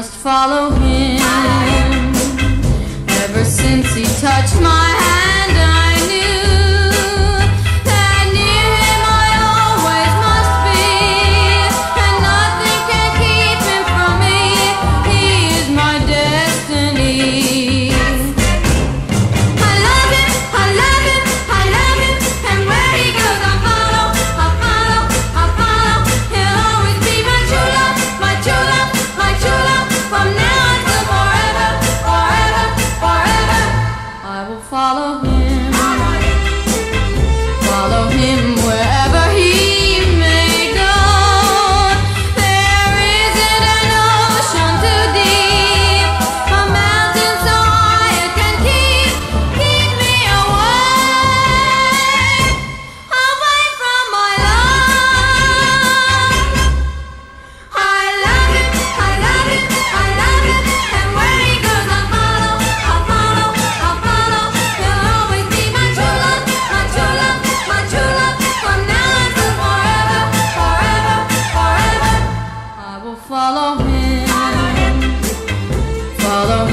must follow him. Ever since he touched my follow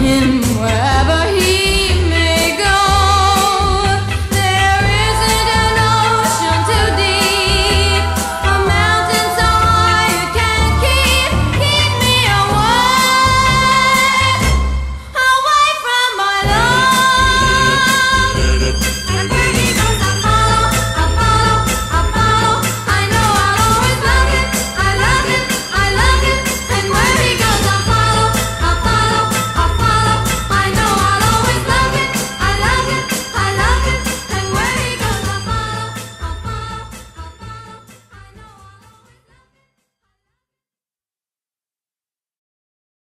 in